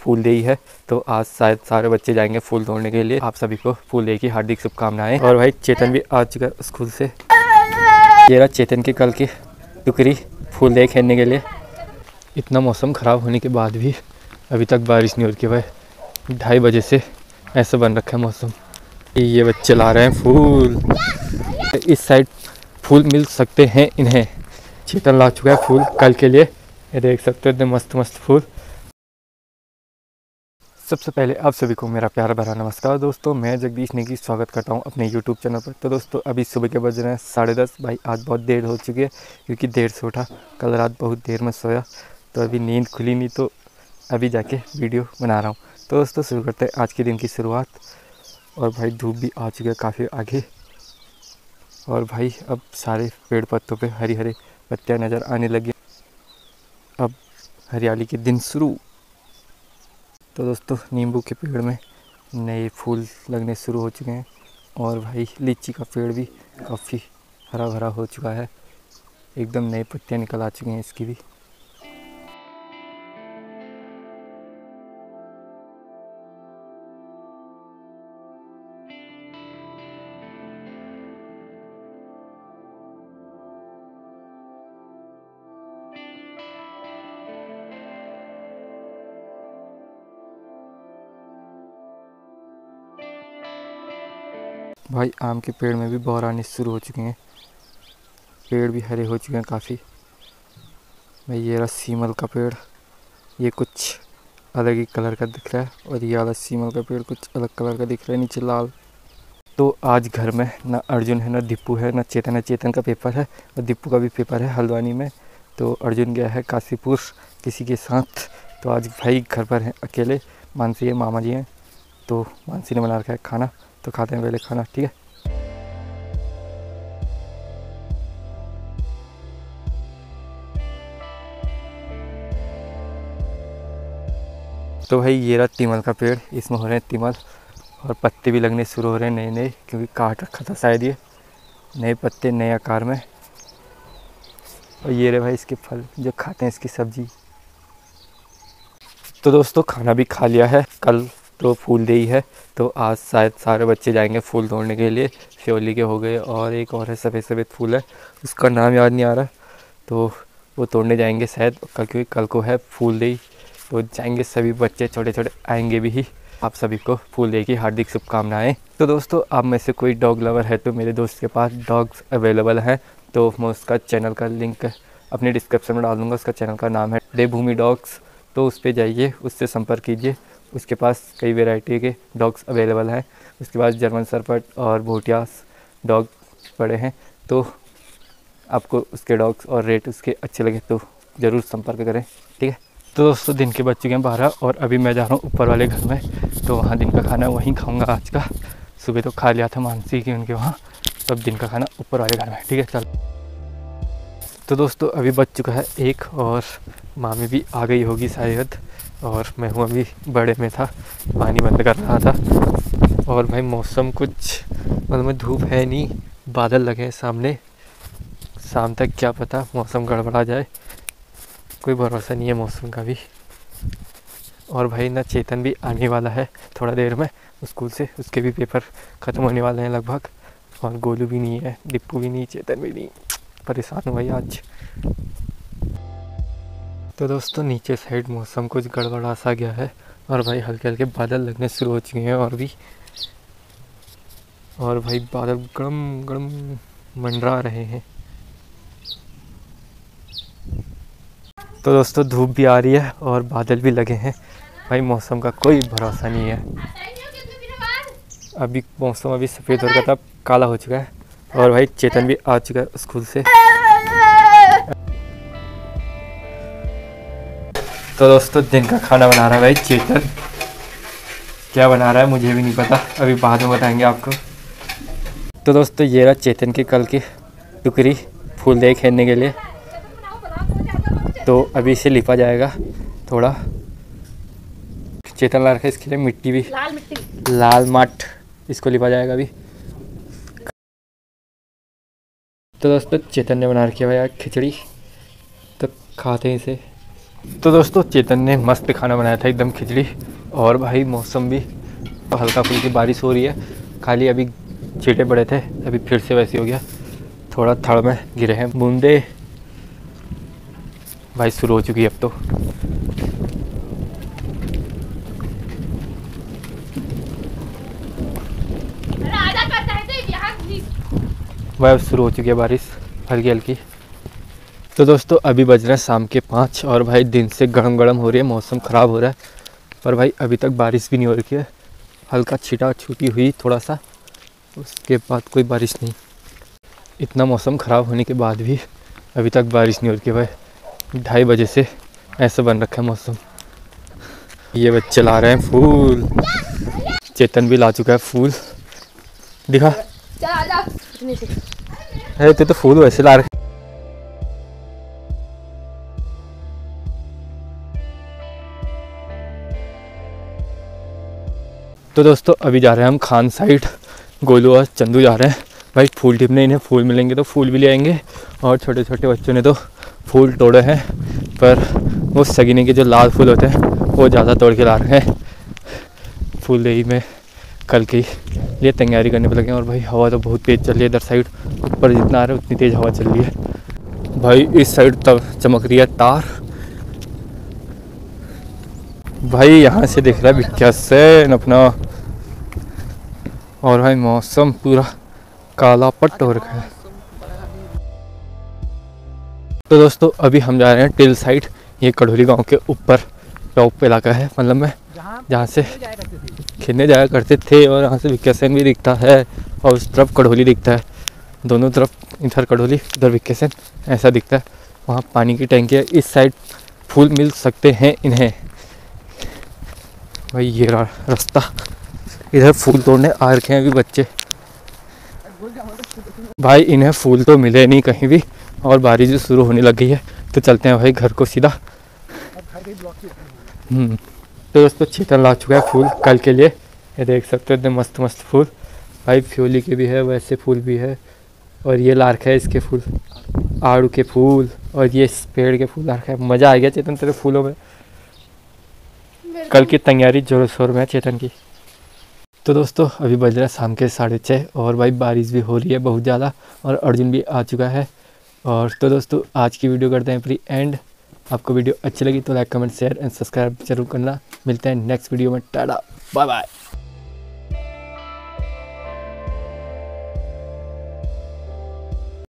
फूल दे है तो आज शायद सारे बच्चे जाएँगे फूल तोड़ने के लिए। आप सभी को फूल दे की हार्दिक शुभकामनाएँ। और भाई, चेतन भी आ चुका है स्कूल से। ये रहा चेतन की कल की टुकड़ी फूल दे खेलने के लिए। इतना मौसम ख़राब होने के बाद भी अभी तक बारिश नहीं हो रही भाई। ढाई बजे से ऐसा बन रखा है मौसम। ये बच्चे ला रहे हैं फूल। इस साइड फूल मिल सकते हैं इन्हें। चेतन ला चुका है फूल कल के लिए। ये देख सकते हो इतने मस्त मस्त फूल। सबसे पहले आप सभी को मेरा प्यार भरा नमस्कार दोस्तों, मैं जगदीश नेगी स्वागत करता हूँ अपने यूट्यूब चैनल पर। तो दोस्तों, अभी सुबह के बज रहे हैं साढ़े दस, भाई आज बहुत देर हो चुकी है, क्योंकि देर से उठा, कल रात बहुत देर में सोया तो अभी नींद खुली नहीं तो अभी जाके वीडियो बना रहा हूँ। तो दोस्तों, शुरू करते हैं आज के दिन की शुरुआत। और भाई, धूप भी आ चुकी है काफ़ी आगे। और भाई, अब सारे पेड़ पत्तों पर हरी हरी पत्तियाँ नज़र आने लगी अब हरियाली के दिन शुरू। तो दोस्तों, नींबू के पेड़ में नए फूल लगने शुरू हो चुके हैं और भाई लीची का पेड़ भी काफ़ी हरा भरा हो चुका है। एकदम नए पत्तियाँ निकल आ चुके हैं इसकी भी। भाई, आम के पेड़ में भी बौर आने शुरू हो चुके हैं। पेड़ भी हरे हो चुके हैं काफ़ी। भाई, ये रहा सीमल का पेड़। ये कुछ अलग ही कलर का दिख रहा है और ये वाला सीमल का पेड़ कुछ अलग कलर का दिख रहा है, नीचे लाल। तो आज घर में ना अर्जुन है, ना दीपू है, ना चेतन है। चेतन का पेपर है और दीपू का भी पेपर है हल्द्वानी में। तो अर्जुन गया है काशीपुर किसी के साथ। तो आज भाई घर पर हैं अकेले, मानसी है, मामा जी हैं। तो मानसी ने बना रखा है खाना तो खाते हैं पहले खाना, ठीक है? तो भाई ये रहा तिमल का पेड़, इसमें हो रहे हैं तिमल, और पत्ते भी लगने शुरू हो रहे हैं नए नए क्योंकि काट रखा था शायद ये, नए पत्ते, नए आकार में। और ये रहे भाई इसके फल, जो खाते हैं इसकी सब्ज़ी। तो दोस्तों, खाना भी खा लिया है, कल तो फूल दे ही है। तो आज शायद सारे बच्चे जाएँगे फूल तोड़ने के लिए। श्योली के हो गए और एक और है, सफ़ेद सफ़ेद फूल है। उसका नाम याद नहीं आ रहा। तो वो तोड़ने जाएँगे शायद, कल क्योंकि कल को है फूल दे तो जाएँगे सभी बच्चे, छोटे छोटे आएँगे भी ही। आप सभी को फूल दे की हार्दिक शुभकामनाएँ। तो दोस्तों, आप में से कोई डॉग लवर है तो मेरे दोस्त के पास डॉग्स अवेलेबल हैं। तो मैं उसका चैनल का लिंक अपने डिस्क्रिप्शन में डाल दूँगा। उसका चैनल का नाम है देवभूमि डॉग्स तो उस पर जाइए, उससे संपर्क कीजिए। उसके पास कई वेराइटी के डॉग्स अवेलेबल हैं। उसके पास जर्मन सरपट और भोटियास डॉग पड़े हैं। तो आपको उसके डॉग्स और रेट उसके अच्छे लगे तो ज़रूर संपर्क करें, ठीक है? तो दोस्तों, दिन के बज चुके हैं बारह और अभी मैं जा रहा हूँ ऊपर वाले घर में। तो वहाँ दिन का खाना वहीं खाऊँगा आज का। सुबह तो खा लिया था मानसी की उनके वहाँ। तो अब दिन का खाना ऊपर वाले घर में ठीक है? चल। तो दोस्तों, अभी बज चुका है एक और मामी भी आ गई होगी शायद। और मैं हूँ अभी बड़े में था, पानी बंद कर रहा था। और भाई मौसम कुछ मतलब धूप है नहीं, बादल लगे हैं सामने। शाम तक क्या पता मौसम गड़बड़ा जाए, कोई भरोसा नहीं है मौसम का भी। और भाई ना चेतन भी आने वाला है थोड़ा देर में, स्कूल से, उसके भी पेपर ख़त्म होने वाले हैं लगभग। और गोलू भी नहीं है डिप्पू भी नहीं, चेतन भी नहीं। परेशान हुआ आज। तो दोस्तों नीचे साइड मौसम कुछ गड़बड़ा सा गया है और भाई हल्के हल्के बादल लगने शुरू हो चुके हैं और भी। और भाई बादल गड़म गड़म मंडरा रहे हैं। तो दोस्तों धूप भी आ रही है और बादल भी लगे हैं। भाई मौसम का कोई भरोसा नहीं है। अभी मौसम अभी सफ़ेद हो रहा था काला हो चुका है और भाई चेतन भी आ चुका है स्कूल से। तो दोस्तों दिन का खाना बना रहा है भाई चेतन। क्या बना रहा है मुझे भी नहीं पता। अभी बाद में बताएँगे आपको। तो दोस्तों ये रहा चेतन के कल की टुकड़ी फूल दे खेलने के लिए। तो अभी इसे लिपा जाएगा थोड़ा। चेतन ला रखा है इसके लिए मिट्टी भी। लाल मिट्टी। लाल मट इसको लिपा जाएगा अभी। तो दोस्तों चेतन ने बना रखी है भाई खिचड़ी। तो खाते हैं इसे। तो दोस्तों चेतन ने मस्त खाना बनाया था एकदम खिचड़ी। और भाई मौसम भी तो हल्का फुल्की बारिश हो रही है। खाली अभी छीटे पड़े थे अभी फिर से वैसे हो गया। थोड़ा थड़ में गिरे हैं बूंदे। भाई शुरू हो चुकी है अब तो। भाई अब शुरू हो चुकी है बारिश हल्की हल्की तो दोस्तों अभी बज रहे हैं शाम के पाँच और भाई दिन से गर्म गर्म हो रही है मौसम ख़राब हो रहा है। पर भाई अभी तक बारिश भी नहीं हो रही है। हल्का छिटा छूटी हुई थोड़ा सा उसके बाद कोई बारिश नहीं। इतना मौसम ख़राब होने के बाद भी अभी तक बारिश नहीं हो रही है भाई। ढाई बजे से ऐसा बन रखा है मौसम। ये बच्चे ला रहे हैं फूल। चेतन भी ला चुका है फूल। दिखा। है तो, तो फूल वैसे ला रहे तो दोस्तों, अभी जा रहे हैं हम खान साइड। गोलू और चंदू जा रहे हैं। भाई, फूल टिपने इन्हें फूल मिलेंगे तो फूल भी ले आएँगे। और छोटे छोटे बच्चों ने तो फूल तोड़े हैं, पर वो सगीने के जो लाल फूल होते हैं, वो ज़्यादा तोड़ के ला रहे हैं। फूल दही में कल की लिए तैयारी करने पर लगे और भाई, हवा तो बहुत तेज़ चल रही है इधर साइड। ऊपर जितना आ रहा है, उतनी तेज़ हवा चल रही है। भाई, इस साइड तब चमक रही है तार। भाई, यहाँ से देख रहा है भिक्या से अपना। और भाई मौसम पूरा काला पट्ट हो रखा है। तो दोस्तों अभी हम जा रहे हैं टिल साइड ये कढ़ोली गाँव के ऊपर टॉप इलाका है मतलब में जहाँ से खेलने जाया करते थे। और यहाँ से विकेसन भी दिखता है और उस तरफ़ कढ़ोली दिखता है। दोनों तरफ़ इधर कढ़ोली उधर विकेसन ऐसा दिखता है। वहाँ पानी की टैंकी है इस साइड फूल मिल सकते हैं इन्हें। भाई ये रास्ता इधर फूल तोड़ने आ रखे हैं अभी बच्चे। भाई इन्हें फूल तो मिले नहीं कहीं भी और बारिश भी शुरू होने लग गई है तो चलते हैं भाई घर को सीधा। हम्म, तो दोस्तों चेतन ला चुका है फूल कल के लिए। ये देख सकते हो एकदम मस्त मस्त फूल। भाई फ्योली के भी है वैसे फूल भी है और ये लार्क है इसके फूल आड़ू के फूल और ये इस पेड़ के फूल लार्क है। मज़ा आ गया चेतन तेरे फूलों में। कल की तैयारी जोरों शोर में है चेतन की। तो दोस्तों, अभी बज रहा है शाम के साढ़े छः और भाई बारिश भी हो रही है बहुत ज़्यादा और अर्जुन भी आ चुका है। और तो दोस्तों, आज की वीडियो करते हैं प्री एंड। आपको वीडियो अच्छी लगी तो like, comment, share and subscribe ज़रूर करना। मिलते हैं नेक्स्ट वीडियो में। Tata, bye bye.